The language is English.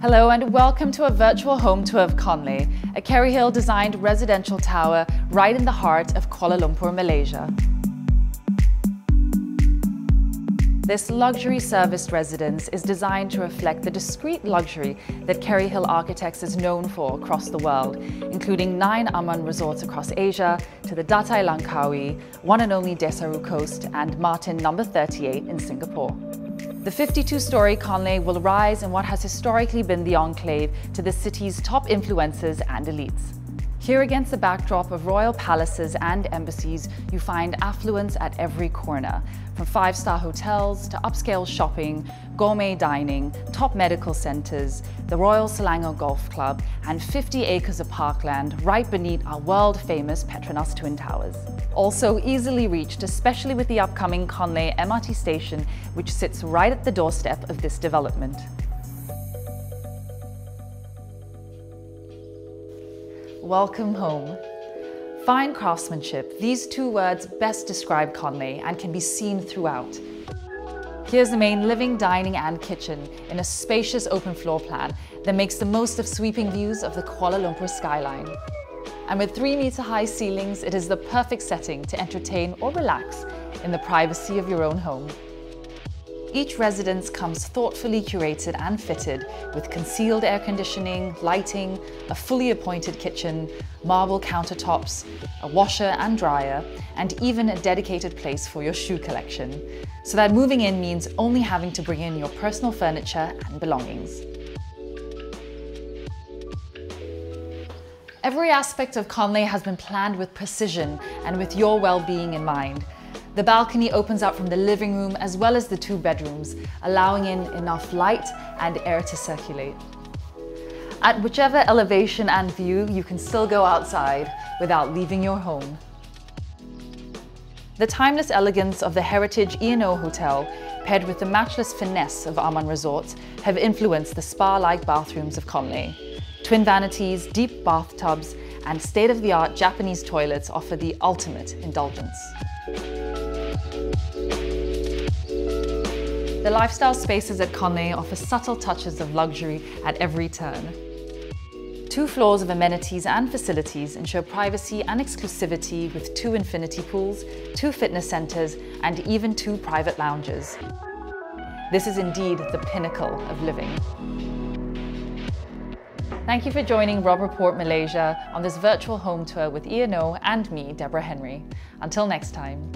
Hello and welcome to a virtual home tour of Conlay, a Kerry Hill designed residential tower right in the heart of Kuala Lumpur, Malaysia. This luxury serviced residence is designed to reflect the discreet luxury that Kerry Hill Architects is known for across the world, including nine Aman resorts across Asia, to the Datai Langkawi, one and only Desaru Coast, and Martin number 38 in Singapore. The 52-story Conlay will rise in what has historically been the enclave to the city's top influencers and elites. Here against the backdrop of royal palaces and embassies, you find affluence at every corner, from five-star hotels to upscale shopping, gourmet dining, top medical centres, the Royal Selangor Golf Club, and 50 acres of parkland right beneath our world-famous Petronas Twin Towers. Also easily reached, especially with the upcoming Conlay MRT station, which sits right at the doorstep of this development. Welcome home. Fine craftsmanship, these two words best describe Conlay and can be seen throughout. Here's the main living, dining and kitchen in a spacious open floor plan that makes the most of sweeping views of the Kuala Lumpur skyline. And with three meter high ceilings, it is the perfect setting to entertain or relax in the privacy of your own home. Each residence comes thoughtfully curated and fitted with concealed air conditioning, lighting, a fully appointed kitchen, marble countertops, a washer and dryer, and even a dedicated place for your shoe collection. So that moving in means only having to bring in your personal furniture and belongings. Every aspect of Conlay has been planned with precision and with your well-being in mind. The balcony opens out from the living room as well as the two bedrooms, allowing in enough light and air to circulate. At whichever elevation and view, you can still go outside without leaving your home. The timeless elegance of the heritage E&O Hotel, paired with the matchless finesse of Aman Resorts, have influenced the spa-like bathrooms of Conlay. Twin vanities, deep bathtubs, and state-of-the-art Japanese toilets offer the ultimate indulgence. The lifestyle spaces at Conlay offer subtle touches of luxury at every turn. Two floors of amenities and facilities ensure privacy and exclusivity with two infinity pools, two fitness centres and even two private lounges. This is indeed the pinnacle of living. Thank you for joining Robb Report Malaysia on this virtual home tour with E&O and me, Deborah Henry. Until next time.